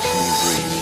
person you breathe.